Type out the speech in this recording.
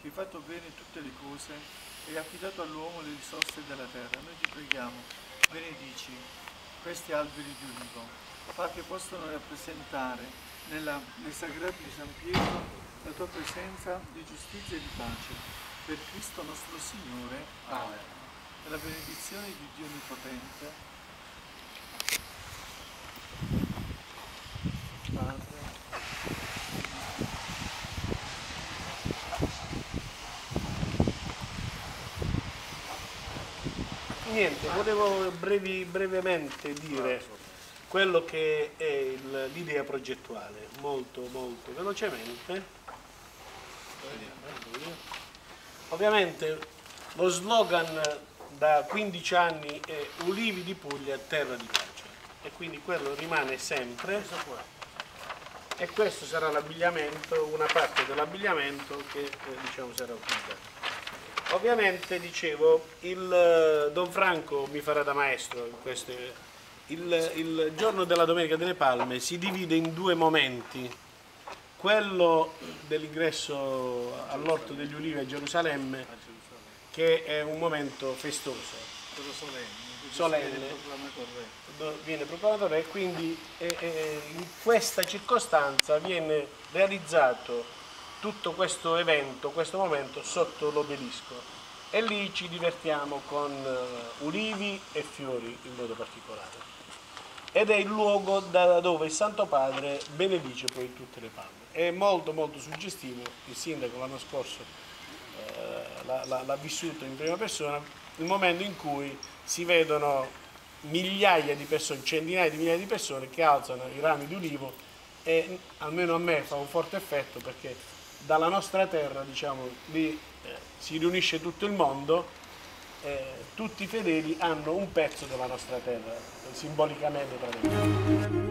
che fatto bene tutte le cose e affidato all'uomo le risorse della terra. Noi ti preghiamo, benedici questi alberi di ulivo, fa che possano rappresentare nella, nei sagrati di San Pietro la tua presenza di giustizia e di pace. Per Cristo nostro Signore. Amen. La benedizione di Dio Onnipotente, Padre, Niente, volevo brevi- brevemente dire quello che è l'idea progettuale, molto molto velocemente. Ovviamente lo slogan da 15 anni è Ulivi di Puglia, terra di pace e quindi quello rimane sempre e questo sarà l'abbigliamento, una parte dell'abbigliamento che eh, diciamo sarà utilizzato. Ovviamente dicevo, il eh, Don Franco mi farà da maestro in queste. Il, il giorno della Domenica delle Palme si divide in due momenti. Quello dell'ingresso all'Orto degli Ulivi a Gerusalemme, che è un momento festoso, solenne, viene proclamato re. re, quindi eh, eh, in questa circostanza viene realizzato tutto questo evento, questo momento sotto l'obelisco e lì ci divertiamo con eh, ulivi e fiori in modo particolare. Ed è il luogo da dove il Santo Padre benedice poi tutte le palme. È molto molto suggestivo, il sindaco l'anno scorso eh, l'ha, vissuto in prima persona, il momento in cui si vedono migliaia di persone, centinaia di migliaia di persone che alzano i rami di ulivo e almeno a me fa un forte effetto perché dalla nostra terra, diciamo, lì eh, si riunisce tutto il mondo, eh, tutti i fedeli hanno un pezzo della nostra terra, simbolicamente loro.